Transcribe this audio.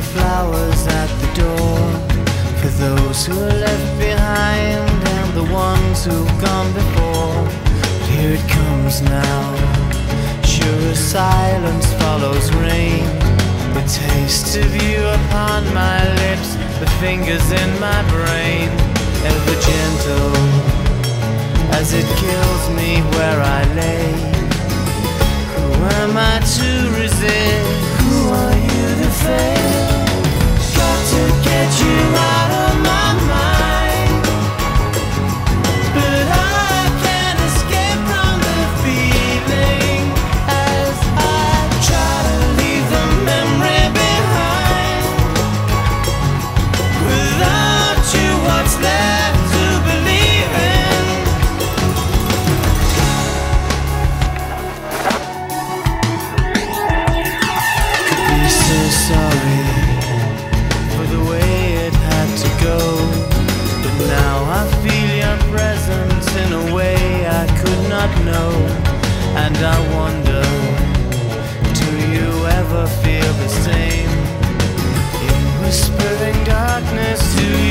flowers at the door for those who are left behind and the ones who've gone before. But here it comes now. Sure silence follows rain. The taste of you upon my lips, the fingers in my brain, ever gentle as it kills me where I lay. Who am I to you out I feel your presence in a way I could not know And I wonder, do you ever feel the same? In whispering darkness, do